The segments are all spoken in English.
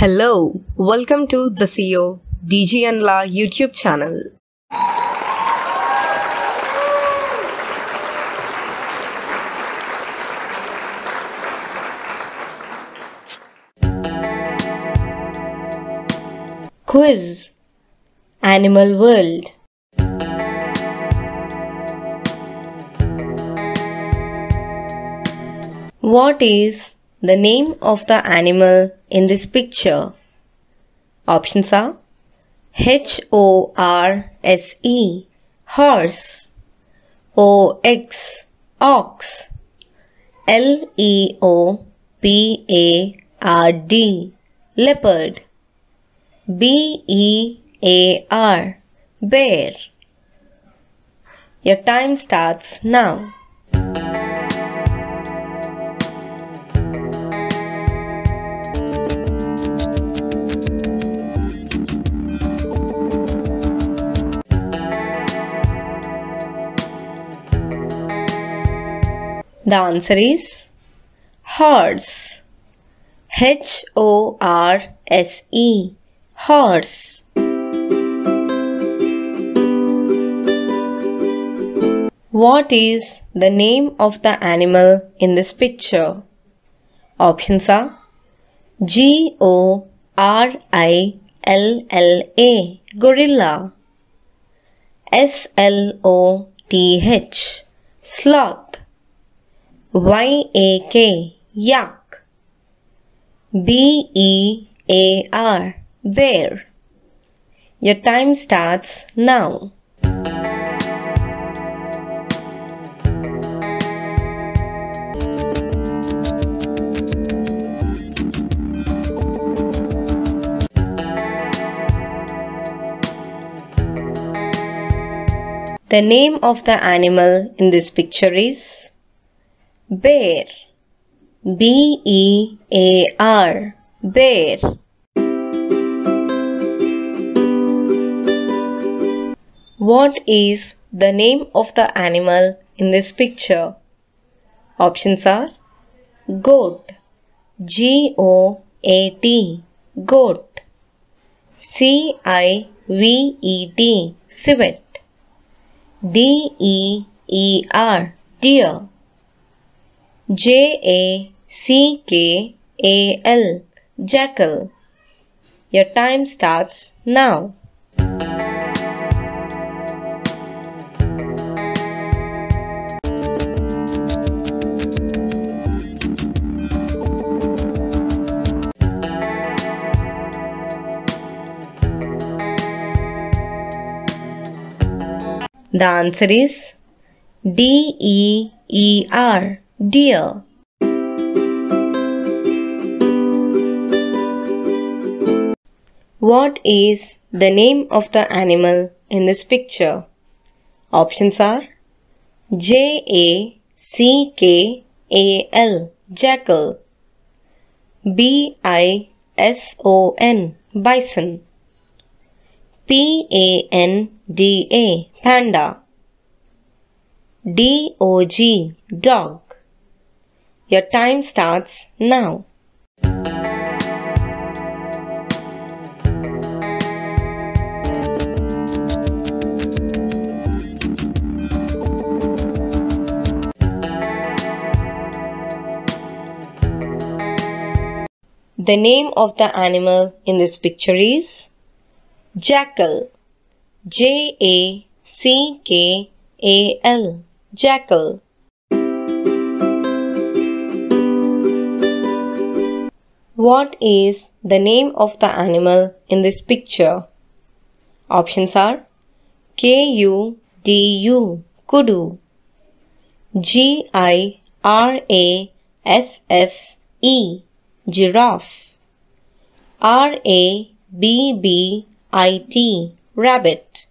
Hello, welcome to the CEO DG and La YouTube channel. Quiz Animal World What is the name of the animal in this picture? Options are H O R S E horse O X ox L E O P A R D leopard B E A R bear Your time starts now. The answer is horse. H O R S E horse. What is the name of the animal in this picture? Options are G O R I L L A gorilla S L O T H sloth Y A K yak B E A R bear Your time starts now. The name of the animal in this picture is bear. B E A R bear. What is the name of the animal in this picture? Options are goat. G O A T goat. C I V E T civet. D E E R deer. J A C K A L jackal. Your time starts now. The answer is D E E R deer. What is the name of the animal in this picture? Options are J A C K A L jackal B I S O N bison P A N D A panda D O G dog Your time starts now. The name of the animal in this picture is jackal. J A C K A L jackal. What is the name of the animal in this picture? Options are kudu. G I R A F F E giraffe. T rabbit.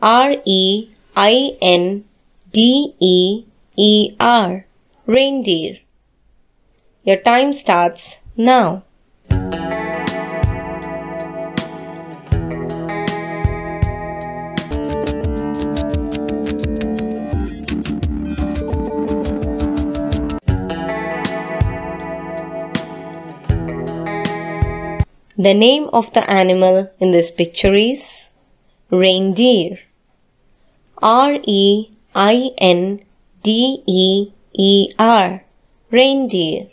R E I N D E E R reindeer. Your time starts now. The name of the animal in this picture is reindeer. R E I N D E E R reindeer.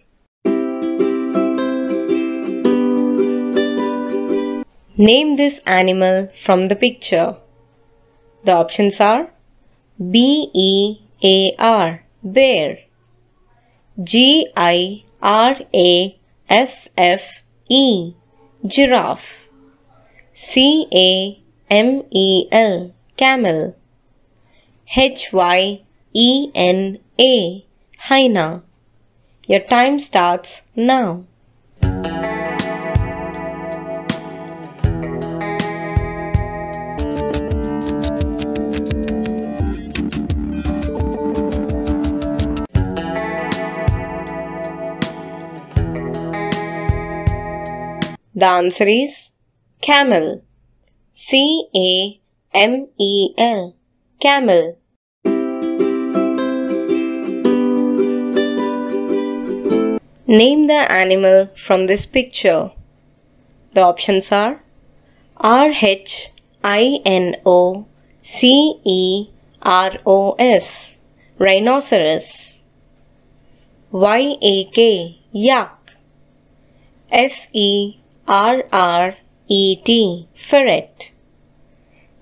Name this animal from the picture. The options are B E A R bear G I R A F F E giraffe C A M E L camel H Y E N A hyena Your time starts now. The answer is camel. C A M E L. Camel. Name the animal from this picture. The options are R H I N O C E R O S Rhinoceros Y A K Yak F E R R E T ferret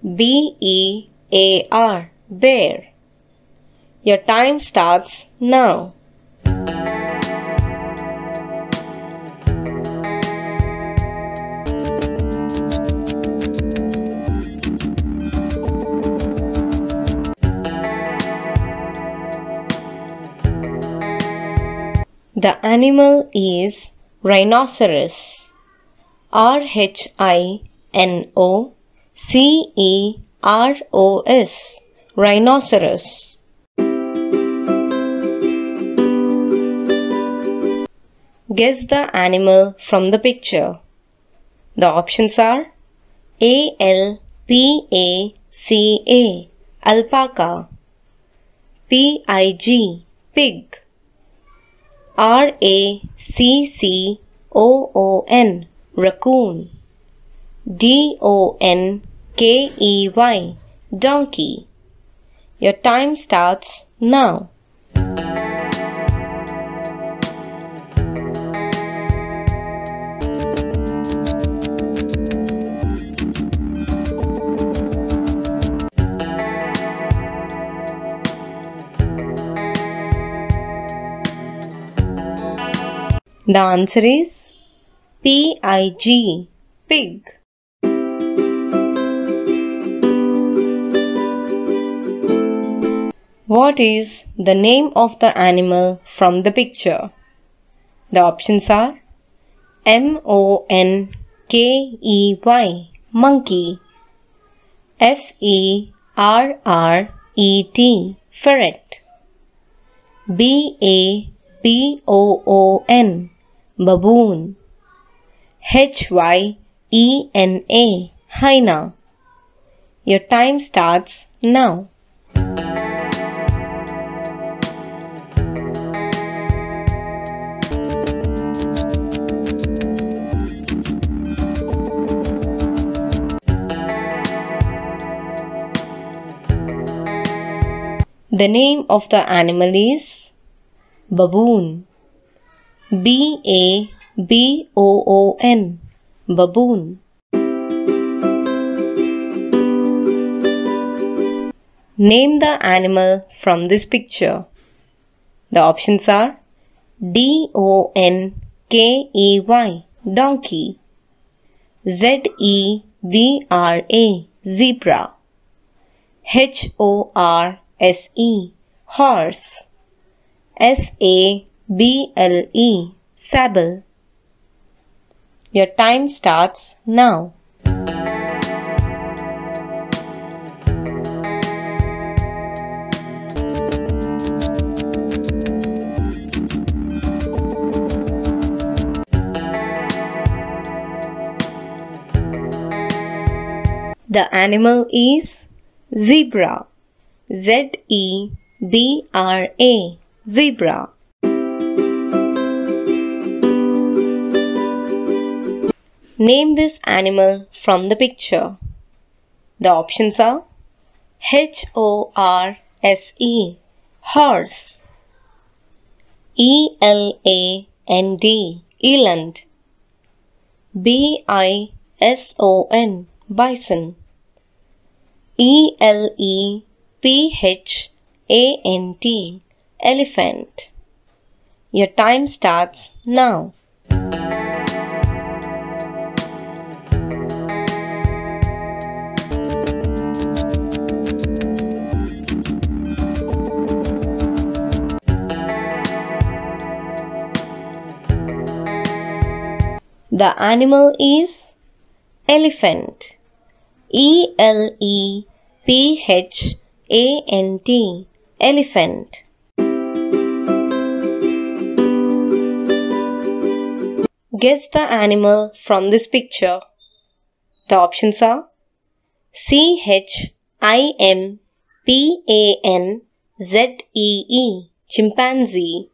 B E A R bear Your time starts now. The animal is rhinoceros. R H I N O C E R O S Rhinoceros. Guess the animal from the picture. The options are A L P A C A Alpaca P I G Pig R A C C O O N raccoon. D O N K E Y. Donkey. Your time starts now. The answer is P I G pig. What is the name of the animal from the picture? The options are M O N K E Y monkey F R R T ferret B A B O O N baboon H Y E N A hyena Your time starts now. The name of the animal is baboon. B A B O O N baboon. Name the animal from this picture. The options are D O N K E Y donkey Z E B R A zebra H O R S E horse S A B L E sable Your time starts now. The animal is zebra. Z E B R A zebra. Name this animal from the picture. The options are H O R S E horse E L A N D eland B I S O N bison E L E P H A N T elephant Your time starts now. The animal is elephant. E L E P H A N T elephant. Guess the animal from this picture. The options are C H I M P A N Z E E chimpanzee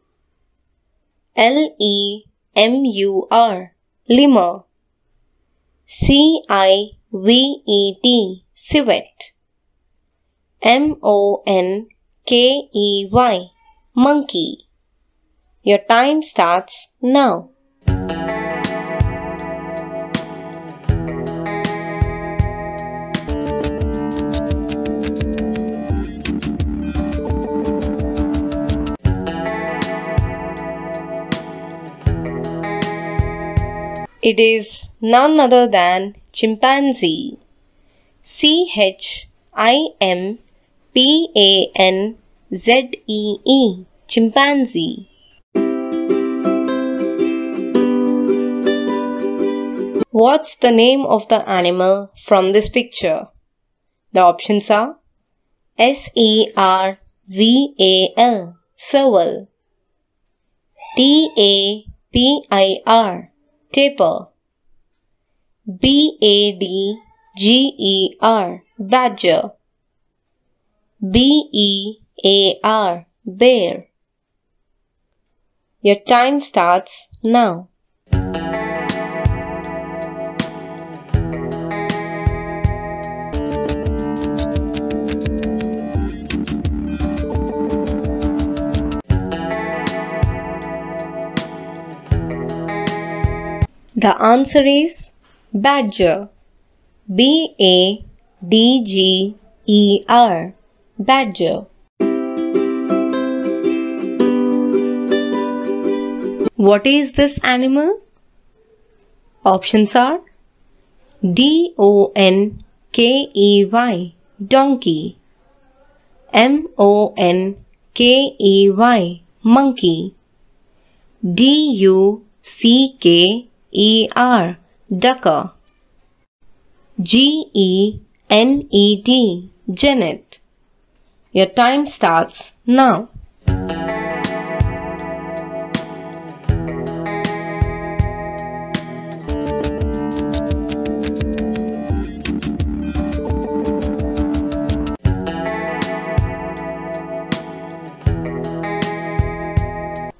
L E M U R lemur C I V E T. Civet M O N K E Y. Monkey. Your time starts now. It is none other than chimpanzee. C H I M P A N Z E E chimpanzee. What's the name of the animal from this picture? The options are S E R V A L serval T A P I R tapir B A D G E R badger. B E A R bear. Your time starts now. The answer is badger. B A D G E R. Badger. What is this animal? Options are D O N K E Y. Donkey. M O N K E Y. Monkey. D U C K E R Ducker G E N E T Genet Your time starts now.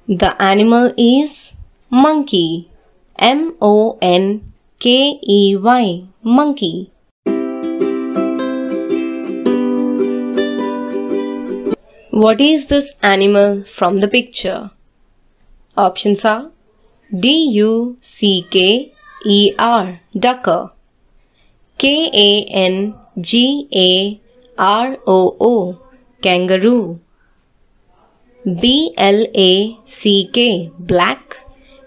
The animal is monkey. M O N K E Y monkey. What is this animal from the picture? Options are D U C K E R ducker K A N G A R O O kangaroo B L A C K black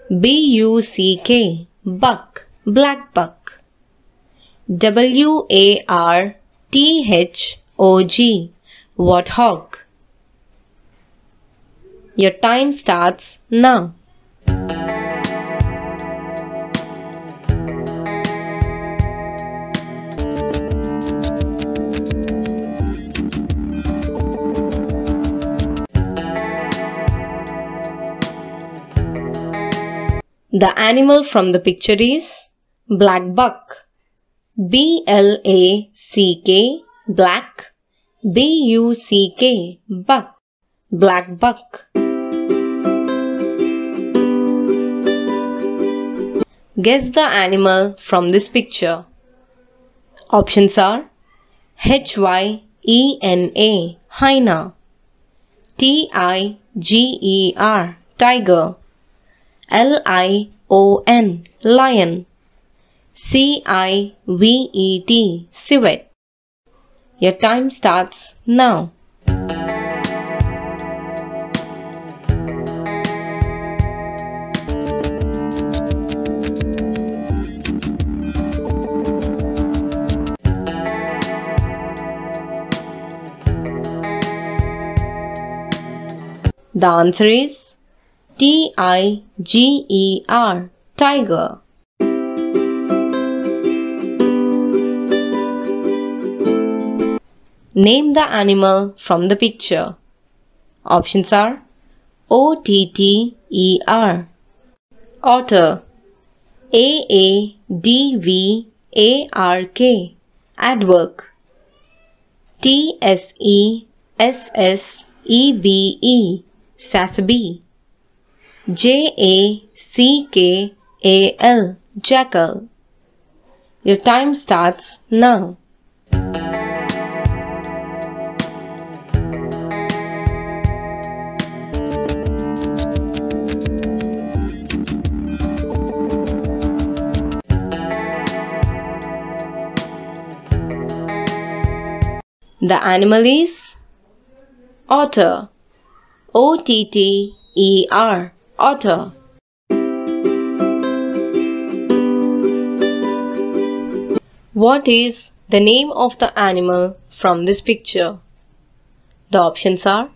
B U C K buck black buck W A R T H O G warthog Your time starts now. The animal from the picture is black buck. B L A C K black B U C K buck black buck. Guess the animal from this picture. Options are H Y E N A hyena T I G E R tiger L I O N lion C I V E T civet Your time starts now. The answer is T I G E R tiger. Name the animal from the picture. Options are O T T E R. Otter. A A D V A R K. Aardvark T S E S S E B E. Tsessebe J A C K A L Jackal Your time starts now. The animal is otter. O T T E R. Otter. What is the name of the animal from this picture? The options are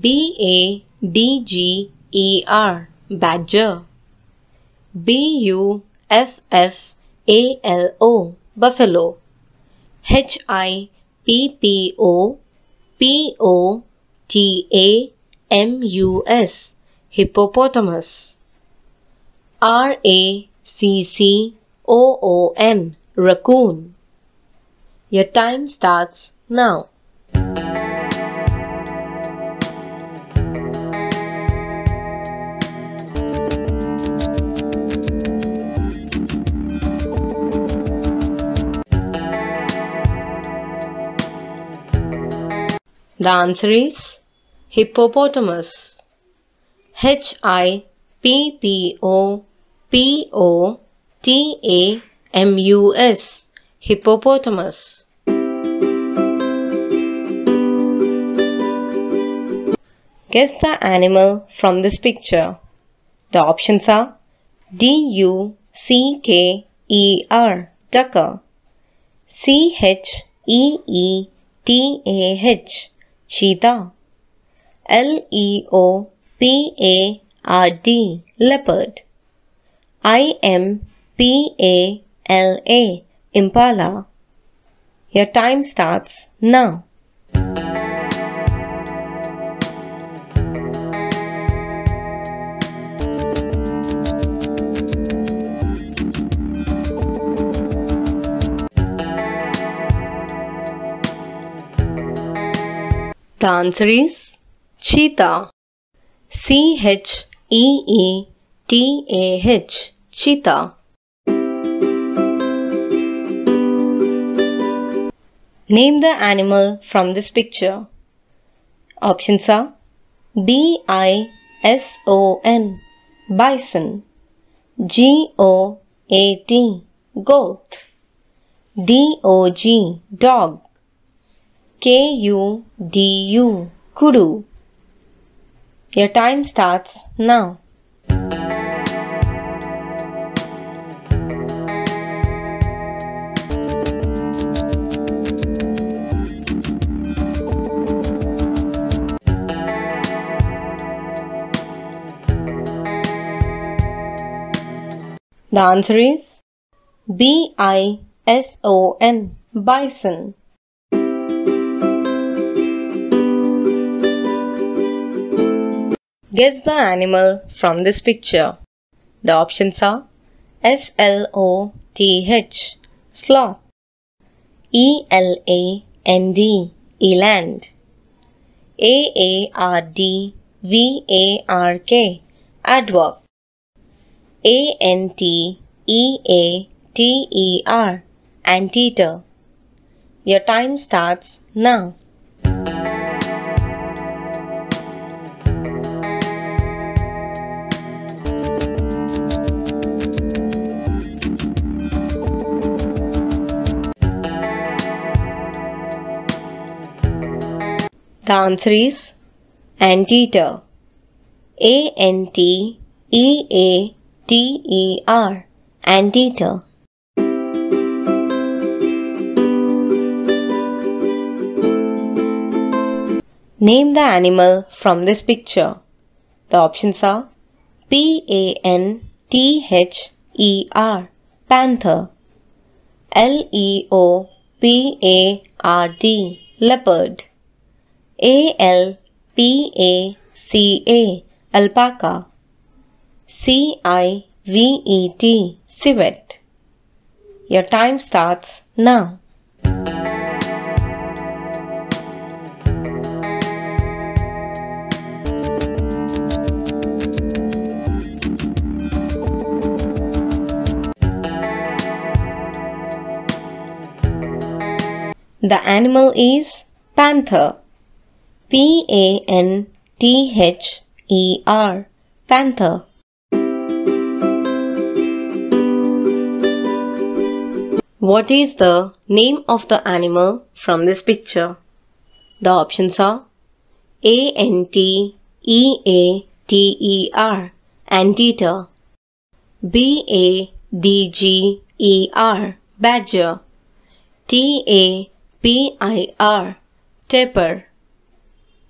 B A D G E R. Badger. B U F F A L O. Buffalo. H I Hippopotamus R A C C O O N raccoon Your time starts now. The answer is hippopotamus. H I P P O P O T A M U S hippopotamus. Guess the animal from this picture. The options are D U C K E R ducker C H E E T A H cheetah L E O P A R D leopard I M P A L A impala Your time starts now. The answer is cheetah. C H E E T A H cheetah. Name the animal from this picture. Options are B I S O N bison G O A T goat D O G dog K U D U kudu Your time starts now. The answer is B I S O N bison. Guess the animal from this picture. The options are S L O T H sloth E L A N D eland A A R D V A R K aardvark A N T E A T E R. Anteater. Your time starts now. The answer is anteater. A N T E A T E R. Anteater. Name the animal from this picture. The options are P A N T H E R. Panther. L E O P A R D. Leopard. A L P A C A alpaca C I V E T civet Your time starts now. The animal is panther. P A N T H E R. Panther. What is the name of the animal from this picture? The options are. Anteater. B A D G E R. Badger. T A P I R. Tapir.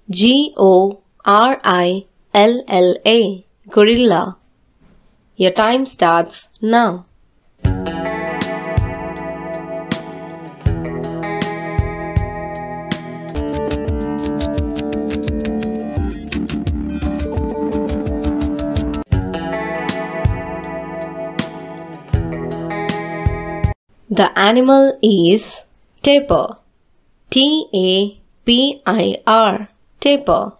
G O R I L L A Gorilla. Your time starts now. The animal is tapir. T A P I R. Tapir.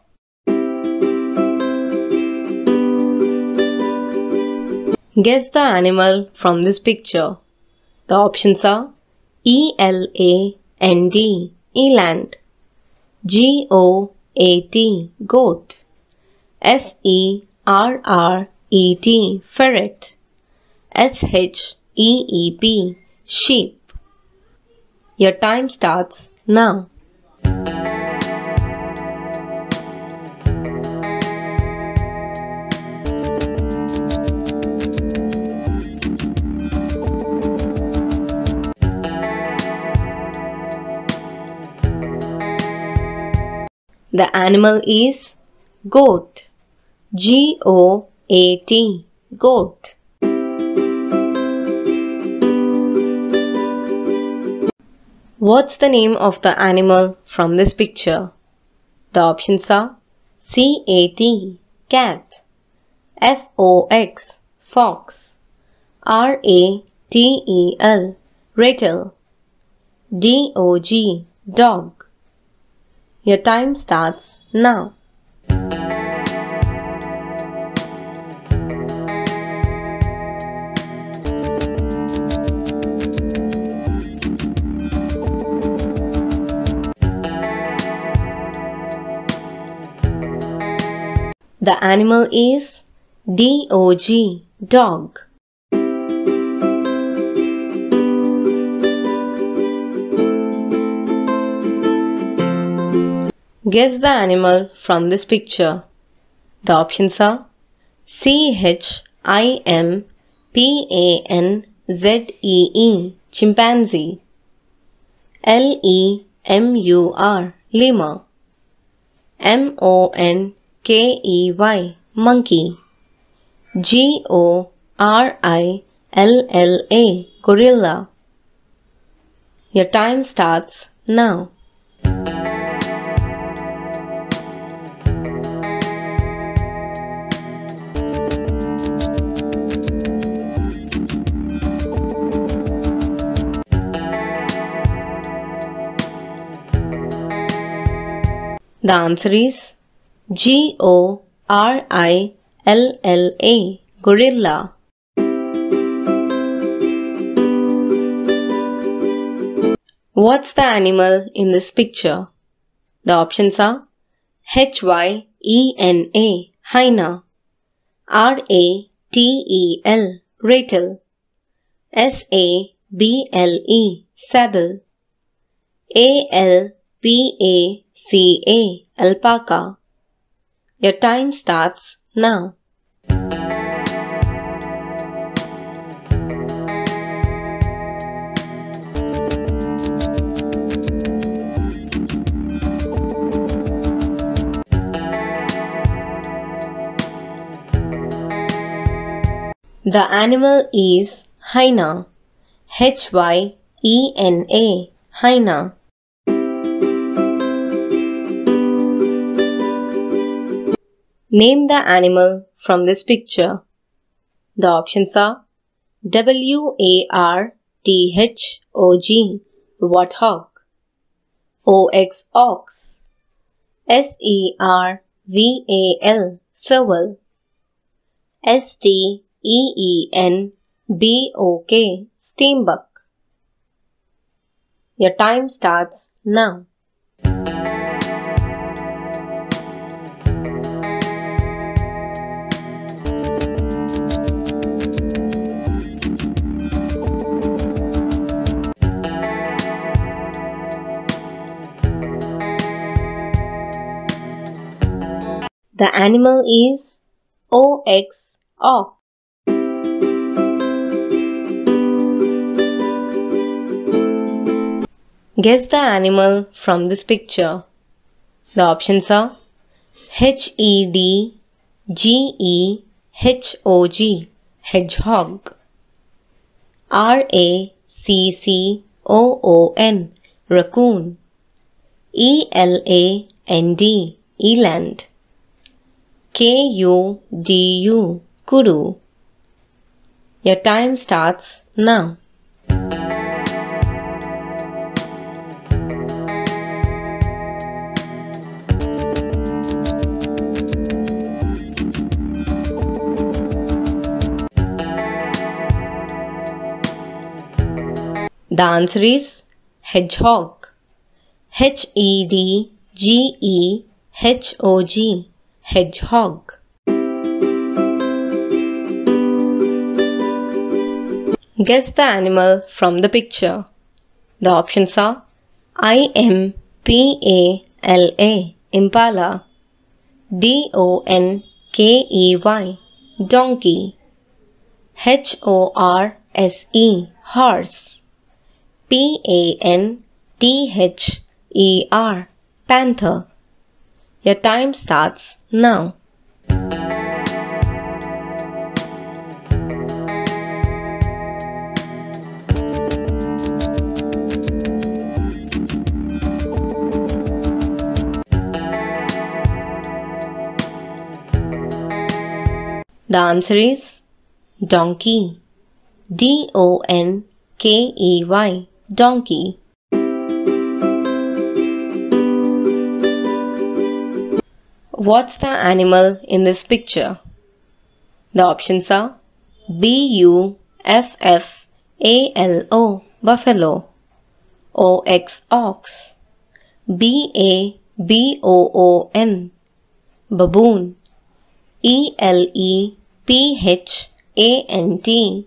Guess the animal from this picture. The options are E L A N D. Eland. G O A T. Goat. F E R R E T. Ferret. S H E E P. Sheep. Your time starts now. The animal is goat. G O A T. Goat. What's the name of the animal from this picture? The options are C A T. Cat. F O X. Fox. R A T E L. Ratel. D O G. Dog. Your time starts now. The animal is D O G. Dog. Guess the animal from this picture. The options are C H I M P A N Z chimpanzee L E M U R lemur M O N K E Y monkey G O R I L L A gorilla Your time starts now. The answer is G O R I L L A gorilla. What's the animal in this picture? The options are H Y E N A hyena, R A T E L ratel, S A B L E sable, A L a-L-P-A-C-A, alpaca. Your time starts now. The animal is hyena. H-Y-E-N-A, hyena. Name the animal from this picture. The options are W-A-R-T-H-O-G, warthog. O-X, ox. S-E-R-V-A-L, serval. S-T E E N B O K Steenbok. Your time starts now. The animal is OX ox. Guess the animal from this picture. The options are H E D G E H O G hedgehog R A C C O O N raccoon E L A N D eland K U D U kudu Your time starts now. The answer is hedgehog. H E D G E H O G hedgehog. Guess the animal from the picture. The options are I M P A L A impala D O N K E Y donkey H O R S E horse P A N T H E R Panther. Your time starts now. The answer is donkey. D O N K E Y donkey. What's the animal in this picture? The options are B U F F A L O buffalo O X ox B A B O O N baboon E L E P H A N T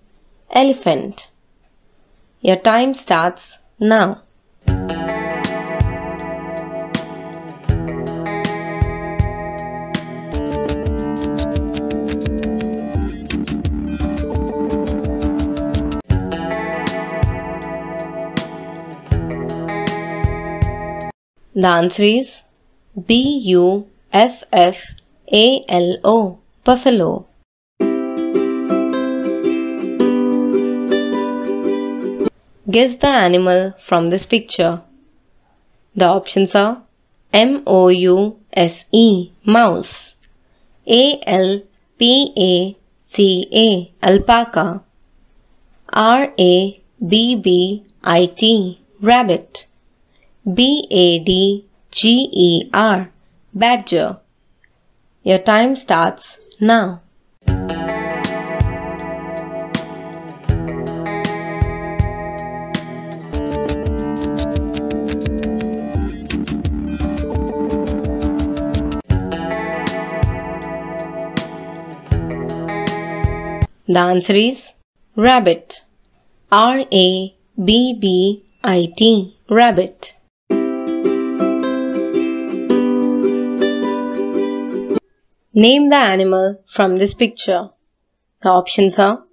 elephant your time starts now. The answer is B U F F A L O buffalo. Guess the animal from this picture. The options are M O U S E mouse, A L P A C A alpaca, R A B B I T rabbit, B-A-D-G-E-R, Badger. Your time starts now. The answer is rabbit. R A B B I T rabbit. Name the animal from this picture. The options are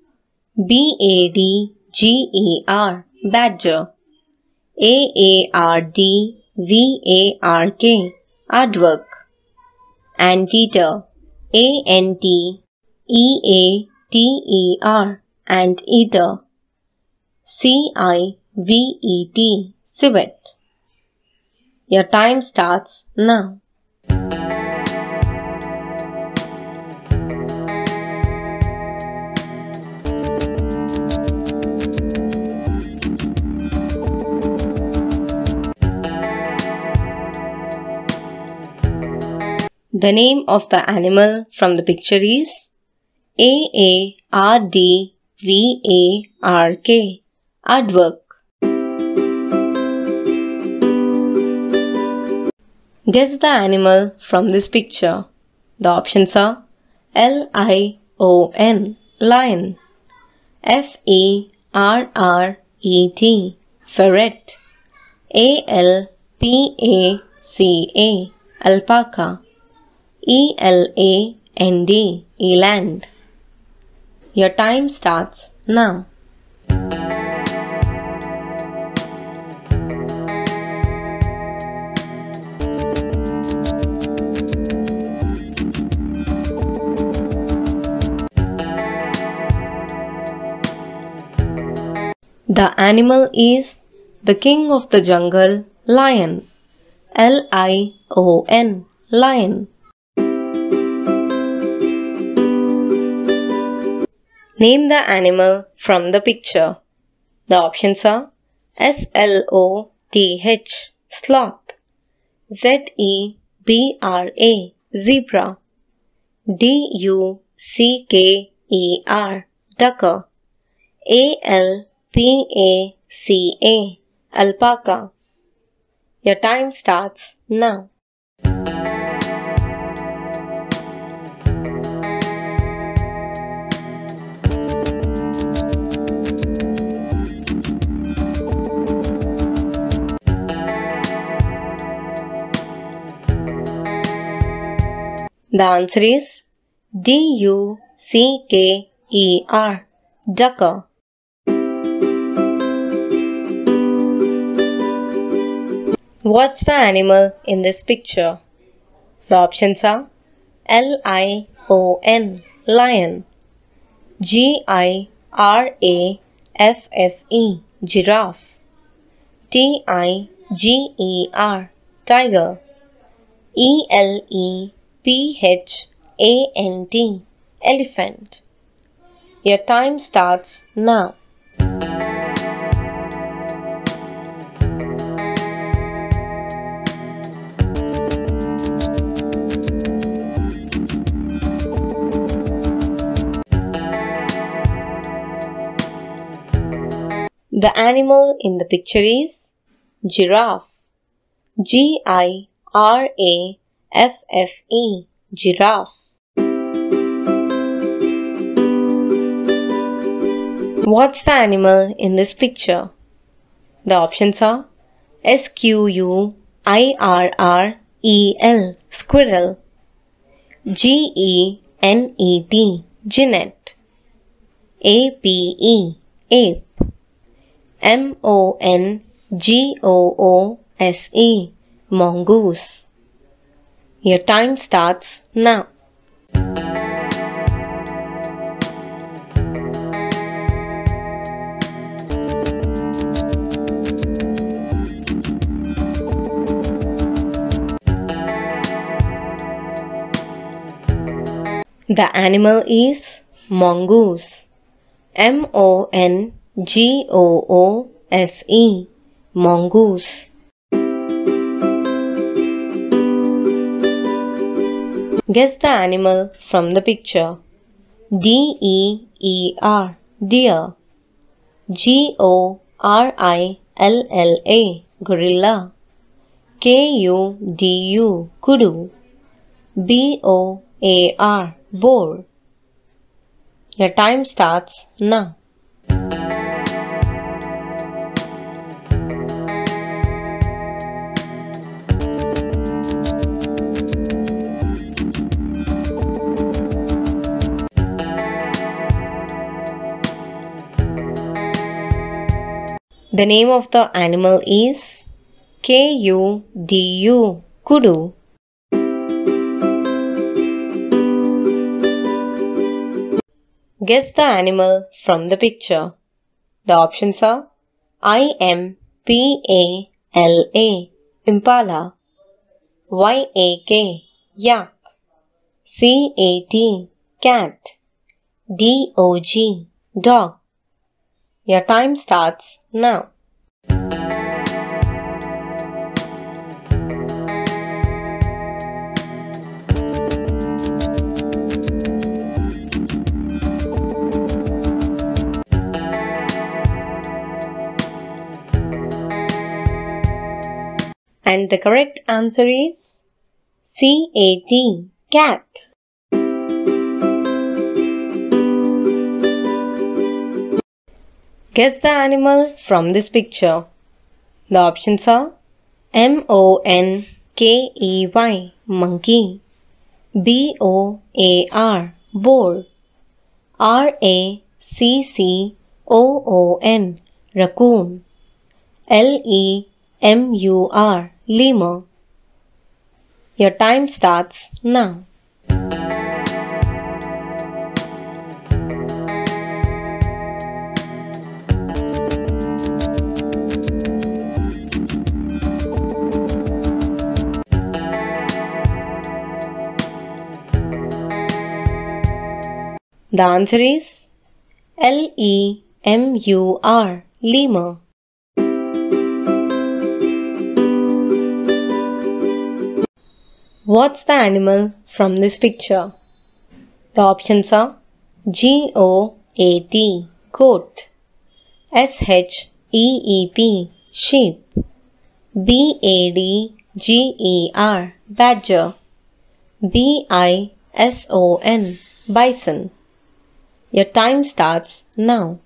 B A D G E R Badger A A R D V A R K Aardvark Anteater A N T E A T E R Anteater C I V E T Civet Your time starts now. The name of the animal from the picture is A A R D V A R K Aardvark. Guess the animal from this picture. The options are L I O N Lion F E R R E T Ferret A L P A C A Alpaca E L A N D Eland. Your time starts now. The animal is the king of the jungle, lion. L I O N, lion. Name the animal from the picture. The options are sloth, Z E B R A zebra, D U C K E R ducker, A L P A C A alpaca. Your time starts now. The answer is D U C K E R, ducker. What's the animal in this picture? The options are L I O N, lion, G I R A F F E, giraffe, T I G E R, tiger, E L E P H A N T, elephant. Your time starts now. The animal in the picture is giraffe. G I R A F F E giraffe. What's the animal in this picture? The options are S Q U I R R E L squirrel, G E N E T genet, A P E ape, M O N G O O S E mongoose. Your time starts now. The animal is mongoose. M O N G O O S E mongoose. Guess the animal from the picture. D E E R deer. G O R I L L A gorilla. K U D U kudu. B O A R boar. Your time starts now. The name of the animal is K-U-D-U, kudu. Guess the animal from the picture. The options are I-M-P-A-L-A, impala, Y-A-K, yak, C-A-T, cat, D-O-G, dog. Your time starts now. And the correct answer is C-A-T, cat. Guess the animal from this picture. The options are M-O-N-K-E-Y, monkey, B-O-A-R, boar, R-A-C-C-O-O-N, raccoon, L-E-M-U-R, lemur. Your time starts now. The answer is L E M U R, lemur. What's the animal from this picture? The options are G O A T, goat, S H E E P, sheep, B A D G E R, badger, B I S O N, bison. Your time starts now.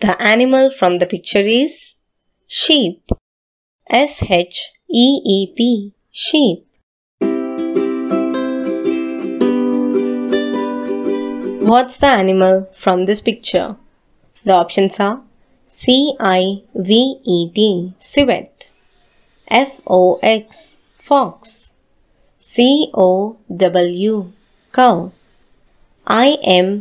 The animal from the picture is sheep. S H E E P, sheep. What's the animal from this picture? The options are C-I-V-E-T, civet, F-O-X, fox, C-O-W, cow, I-M-P-A-L-A,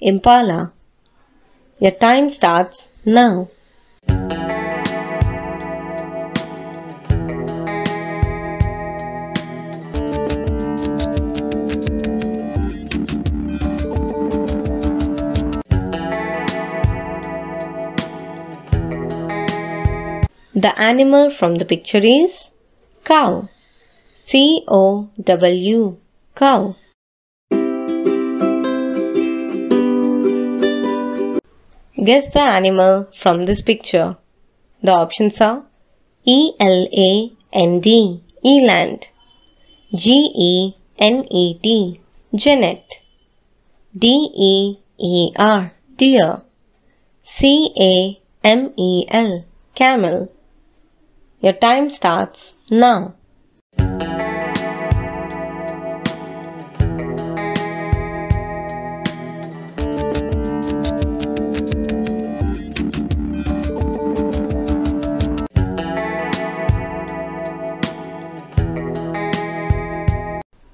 impala. Your time starts now. The animal from the picture is cow. C O W cow. Guess the animal from this picture. The options are E L A N D eland, G E N E T genet, D E E R deer, C A M E L camel. Your time starts now.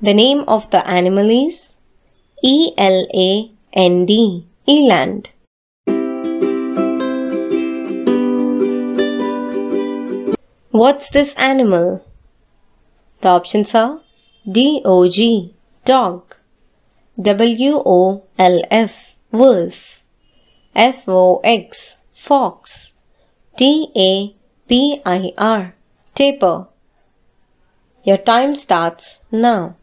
The name of the animal is E L A N D, eland. What's this animal? The options are D-O-G, dog, W-O-L-F, wolf, F-O-X, fox, T-A-P-I-R, tapir. Your time starts now.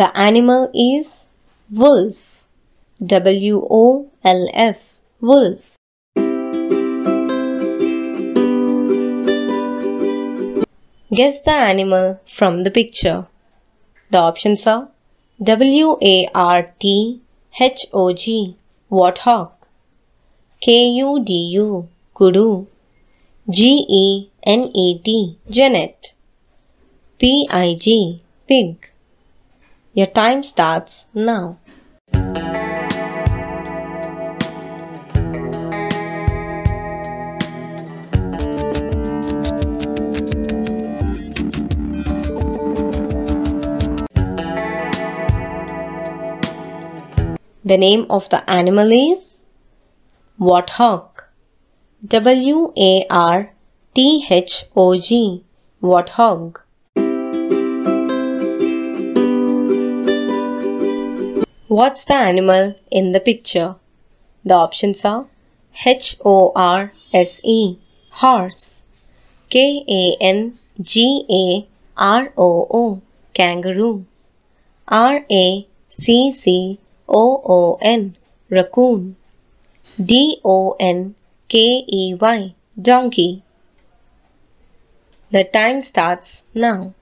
The animal is wolf. W O L F. Wolf. Guess the animal from the picture. The options are W A R T H O G Warthog K U D U Kudu G E N E T Genet P I G Pig Your time starts now. The name of the animal is Warthog. W A R T H O G. Warthog. What's the animal in the picture? The options are H O R S E. Horse. K A N G A R O O. Kangaroo. R A C C O O N raccoon D O N K E Y donkey The time starts now.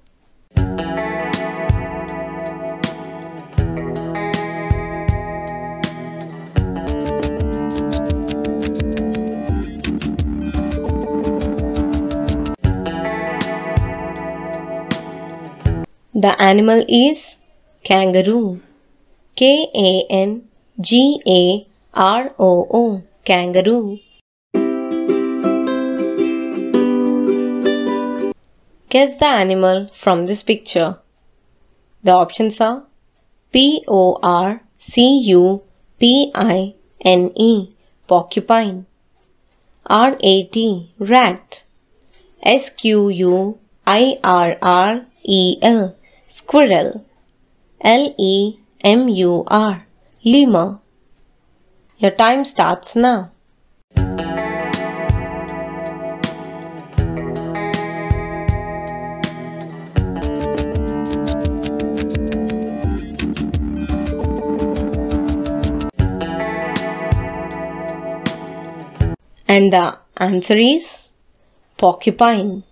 The animal is kangaroo. K A N G A R O O kangaroo. Guess the animal from this picture. The options are P O R C U P I N E porcupine R A T rat S Q U I R R E L squirrel L E M U R lemur Your time starts now. And the answer is porcupine.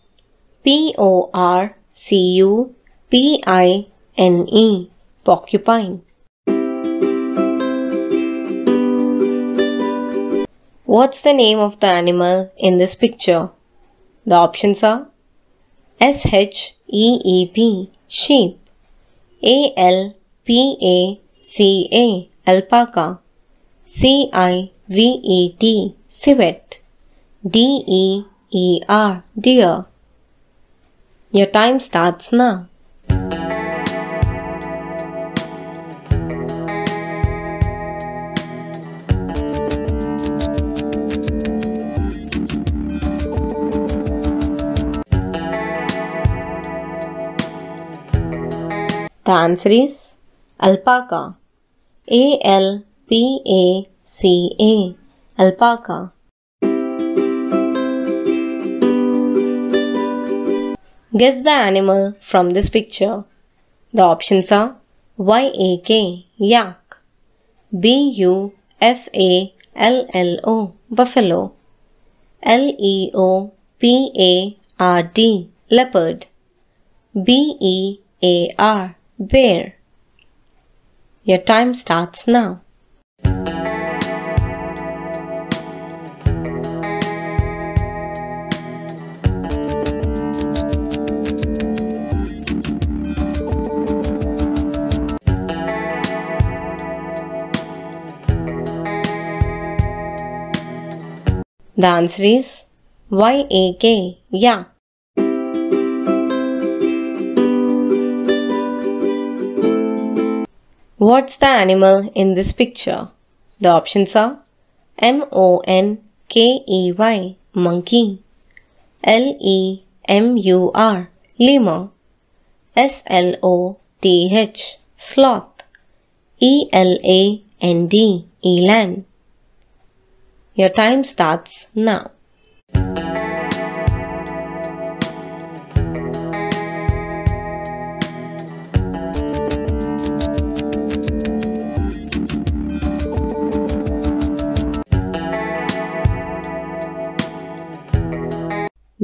P O R C U P I N E. Porcupine. What's the name of the animal in this picture? The options are S H E E P. Sheep. A L P A C A. Alpaca. C I V E T. Civet. D E E R. Deer. Your time starts now. The answer is alpaca. A L P A C A. Alpaca. Guess the animal from this picture. The options are Y A K. Yak. B U F A L L O. Buffalo. L E O P A R D. Leopard. B E A R. Bear. Your time starts now. The answer is Y A What's the animal in this picture? The options are M O N K E Y monkey, L M U R lemur, S L O T H sloth, E L A N D eland. Your time starts now.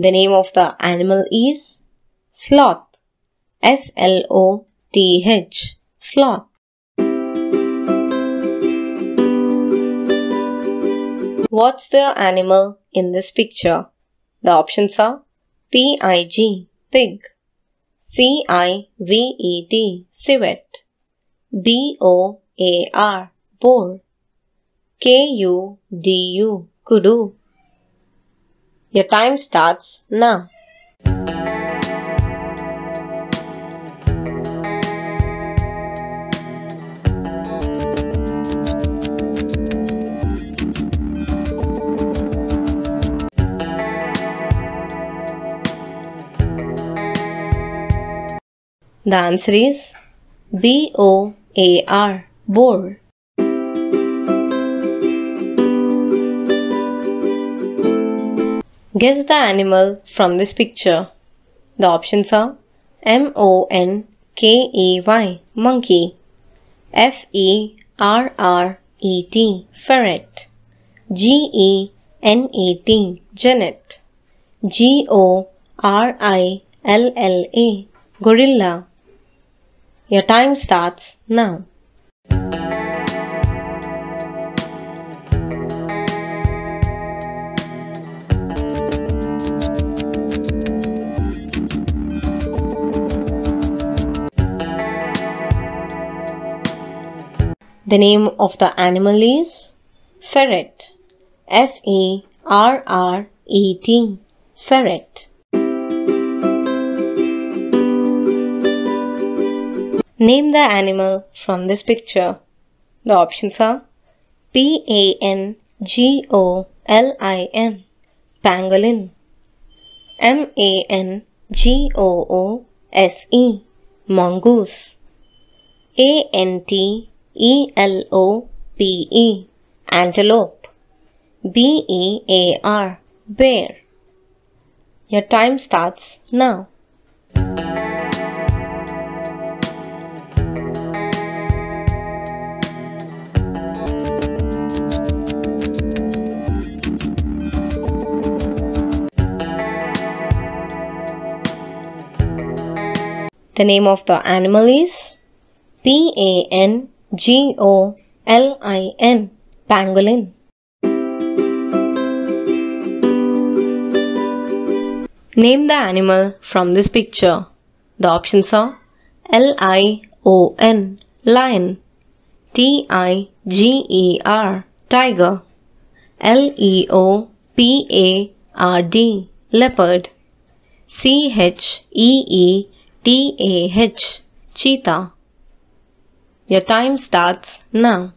The name of the animal is sloth. S L O T H. Sloth. What's the animal in this picture? The options are P-I-G, pig, C-I-V-E-T, civet, B-O-A-R, boar, K-U-D-U, kudu. Your time starts now. The answer is B O A R, boar. Guess the animal from this picture. The options are M O N K E Y, monkey, F E R R E T, ferret, G E N E T, genet, G O R I L L A, gorilla. Your time starts now. The name of the animal is ferret. F E R R E T. Ferret. Name the animal from this picture. The options are P A N G O L I N Pangolin M A N G O O S E Mongoose A N T E L O P E Antelope B E A R Bear Your time starts now. The name of the animal is P A N G O L I N Pangolin. Name the animal from this picture. The options are L I O N Lion T I G E R Tiger L E O P A R D Leopard C H E E T A H Cheetah Your time starts now.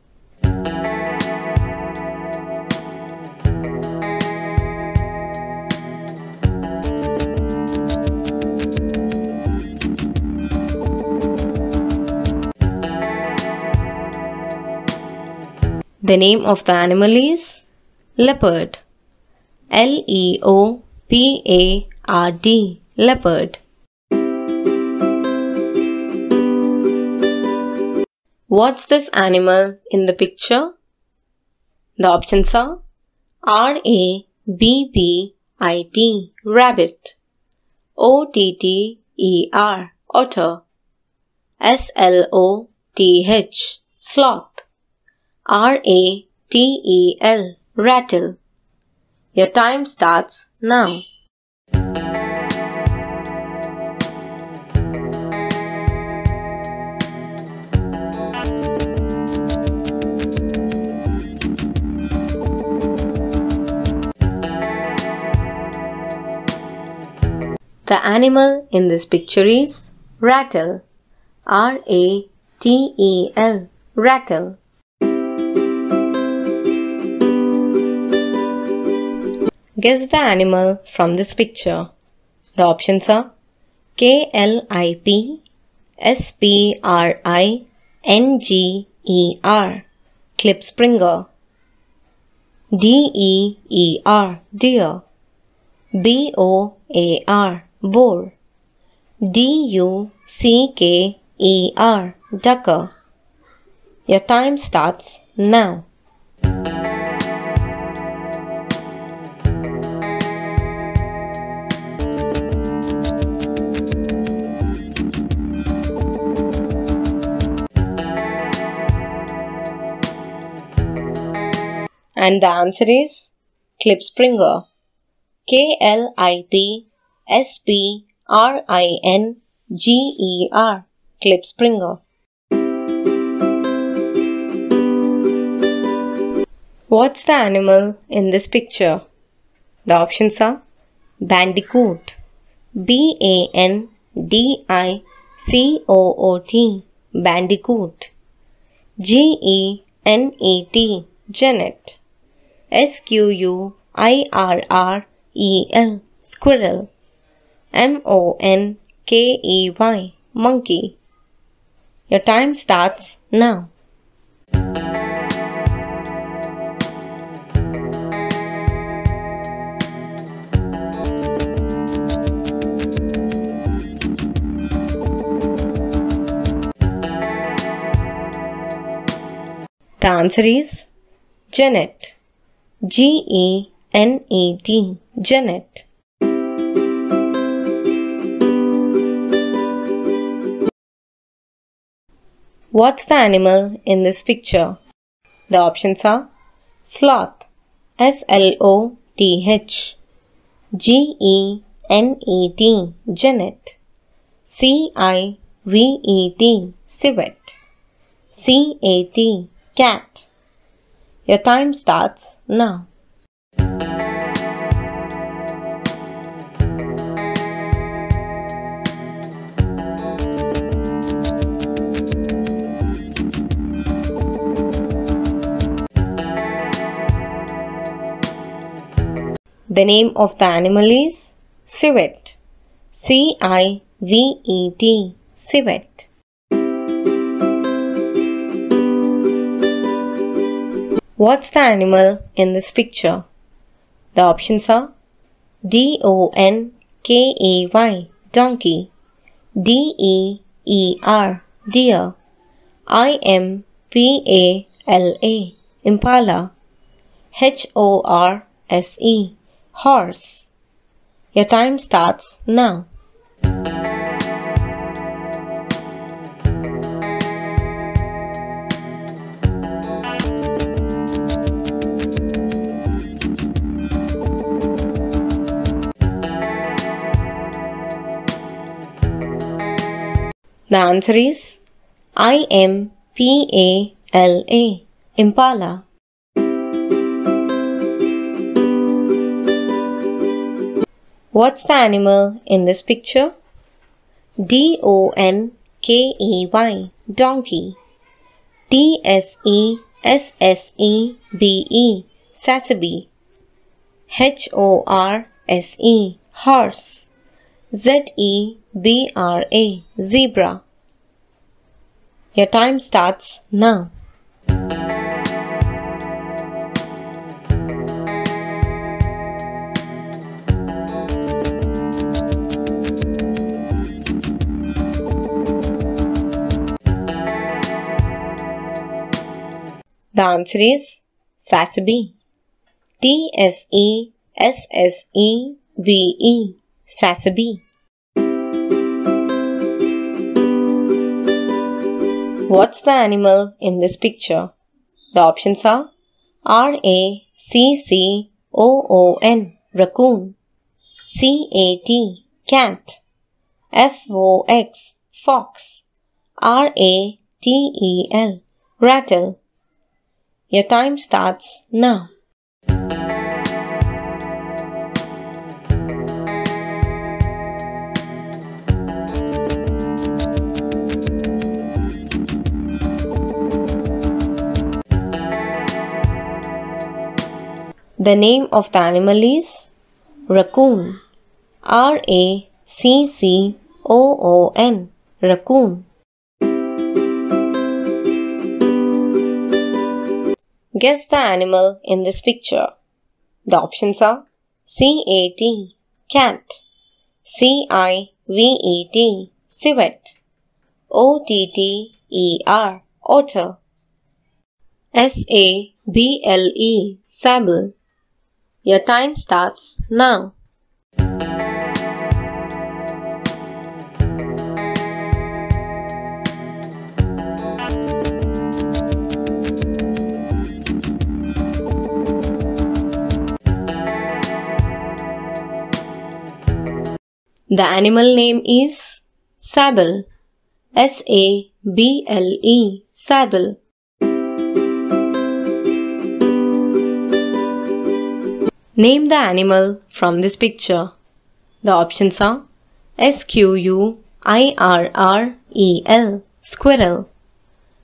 The name of the animal is leopard. L E O P A R D leopard. What's this animal in the picture? The options are R A B B I T rabbit, O T T E R otter, S L O T H sloth, R A T E L ratel. Your time starts now. The animal in this picture is ratel. R A T E L ratel. Guess the animal from this picture. The options are K L I P S P R I N G E R Klipspringer D E E R deer B O A R Boar. D U C K E R. Ducker. Your time starts now. And the answer is Klipspringer. K L I P S P R I N G E R. Klipspringer. What's the animal in this picture? The options are Bandicoot, B A N D I C O O T, Bandicoot, G E N E T, Genet, S Q U I R R E L, Squirrel, M O N K E Y, Monkey. Your time starts now. The answer is Genet. G E N E T. Genet. What's the animal in this picture? The options are sloth, S L O T H, G E N E T, Genet, C I V E T, civet, C A T, cat. Your time starts now. The name of the animal is civet. C I V E T. Civet. What's the animal in this picture? The options are D O N K A Y. Donkey. D E E R. Deer. I M P A L A. Impala. H O R S E. Horse. Your time starts now. The answer is I M P A L A. Impala. What's the animal in this picture? D O N K E Y. Donkey. D S E S S E B E. Sasaby. H O R S E. Horse. Z E B R A. Zebra. Your time starts now. The answer is Sasaby. T S E S S E B E. Sasaby. What's the animal in this picture? The options are R A C C O O N. Raccoon. C A T. Cat. F O X. Fox. R A T E L. Ratel. Your time starts now. The name of the animal is raccoon. R A C C O O N. Raccoon. Guess the animal in this picture. The options are cat, C I V E T, civet, O T T R, otter, S A B L E, sable. Your time starts now. The animal name is Sable. S A B L E. Sable. Name the animal from this picture. The options are S Q U I R R E L squirrel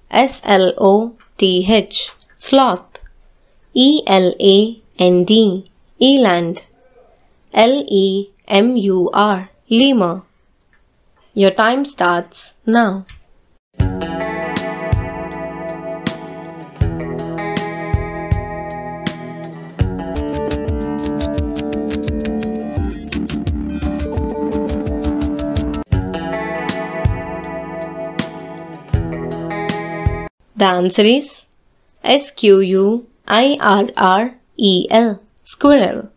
S L O T H sloth E L A N D eland L E M U R lemur Your time starts now. The answer is S Q U I R R E L squirrel.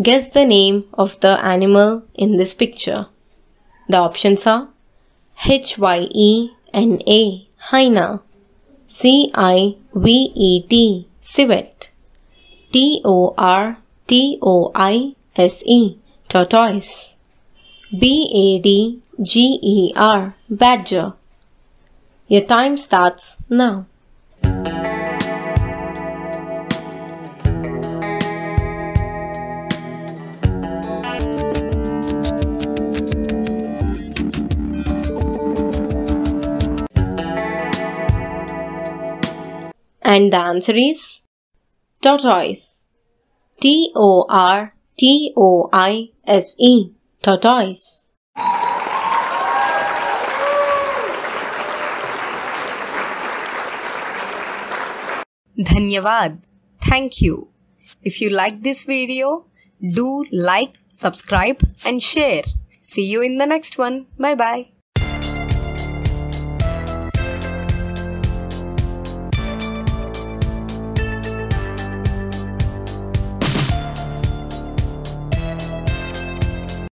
Guess the name of the animal in this picture. The options are hyena, T civet, T O R T O I S E tortoise. B A D G E R Badger. Your time starts now. And the answer is tortoise. T O R T O I S E tortoise. Dhanyavad. Thank you. If you like this video, do like, subscribe and share. See you in the next one. Bye bye.